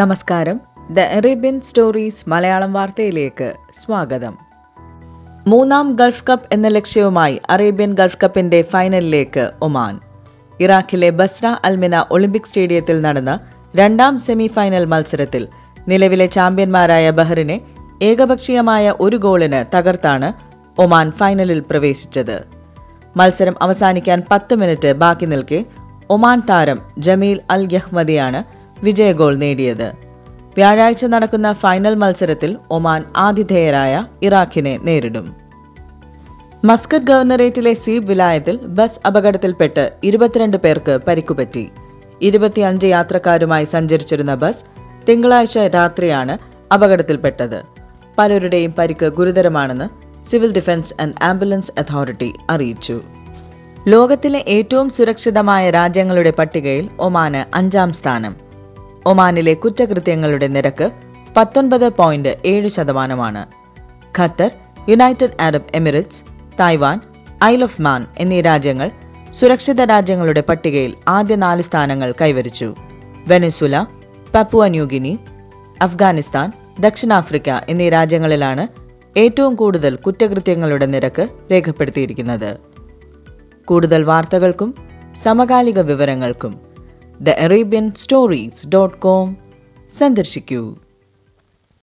നമസ്കാരം. The Arabian stories Malayalam വാർത്തയിലേക്ക് സ്വാഗതം. മൂന്നാം ഗൾഫ് കപ്പ് എന്ന ലക്ഷ്യവുമായി അറേബ്യൻ ഗൾഫ് കപ്പിന്റെ ഫൈനലിലേക്ക് ഒമാൻ. ഇറാഖിലെ ബസ്ര അൽമിന ഒളിമ്പിക് സ്റ്റേഡിയത്തിൽ നടന്ന രണ്ടാം സെമി ഫൈനൽ മത്സരത്തിൽ നിലവിലെ ചാമ്പ്യന്മാരായ ബഹ്റിനെ ഏകപക്ഷീയമായ ഒരു ഗോളിന് തകർത്താണ് ഒമാൻ ഫൈനലിൽ പ്രവേശിച്ചത്. മത്സരം അവസാനിക്കാൻ പത്ത് മിനിറ്റ് ബാക്കി നിൽക്കെ ഒമാൻ താരം ജമീൽ അൽ യഹ്മദിയാണ് വിജയ ഗോൾ നേടിയത്. വ്യാഴാഴ്ച നടക്കുന്ന ഫൈനൽ മത്സരത്തിൽ ഒമാൻ ആതിഥേയരായ ഇറാഖിനെ നേരിടും. മസ്കറ്റ് ഗവർണറേറ്റിലെ സീബ് വിലായത്തിൽ ബസ് അപകടത്തിൽപ്പെട്ട് ഇരുപത്തിരണ്ട് പേർക്ക് പരിക്കുപറ്റി. ഇരുപത്തിയഞ്ച് യാത്രക്കാരുമായി സഞ്ചരിച്ചിരുന്ന ബസ് തിങ്കളാഴ്ച രാത്രിയാണ് അപകടത്തിൽപ്പെട്ടത്. പലരുടെയും പരിക്ക് ഗുരുതരമാണെന്ന് civil defence and ambulance authority അറിയിച്ചു. ലോകത്തിലെ ഏറ്റവും സുരക്ഷിതമായ രാജ്യങ്ങളുടെ പട്ടികയിൽ ഒമാന് അഞ്ചാം സ്ഥാനം. ഒമാനിലെ കുറ്റകൃത്യങ്ങളുടെ നിരക്ക് പത്തൊൻപത് പോയിന്റ് ഏഴ് ശതമാനമാണ്. Qatar United Arab Emirates Taiwan Isle of Man എന്നീ രാജ്യങ്ങൾ സുരക്ഷിത രാജ്യങ്ങളുടെ പട്ടികയിൽ ആദ്യ നാല് സ്ഥാനങ്ങൾ കൈവരിച്ചു. വെനസുല പപ്പുവ ന്യൂഗിനി അഫ്ഗാനിസ്ഥാൻ ദക്ഷിണാഫ്രിക്ക എന്നീ രാജ്യങ്ങളിലാണ് ഏറ്റവും കൂടുതൽ കുറ്റകൃത്യങ്ങളുടെ നിരക്ക് രേഖപ്പെടുത്തിയിരിക്കുന്നത്. കൂടുതൽ വാർത്തകൾക്കും സമകാലിക വിവരങ്ങൾക്കും the Arabian Stories dot com സന്ദർശിക്കൂ.